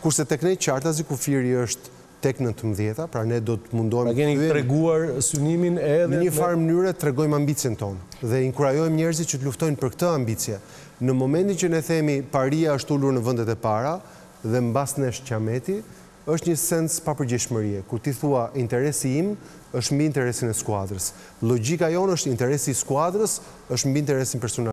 Kurse tek ne qartazi kufiri është tek nëntëmbëdhjeta, pra ne do të mundohemi të thyejmë. Pra keni treguar synimin edhe në. Në një farë mënyre tregojmë ambicien tonë dhe inkurajojmë njerëzit që të luftojnë për këtë ambicie. Në momentin që ne themi paria është ulur në vendet e para dhe mbas nesh qameti, është një sens papërgjegjshmërie, kur ti thua interesi im është mbi interesin e skuadrës. Logjika jonë është interesi i skuadrës është mbi interesin personal.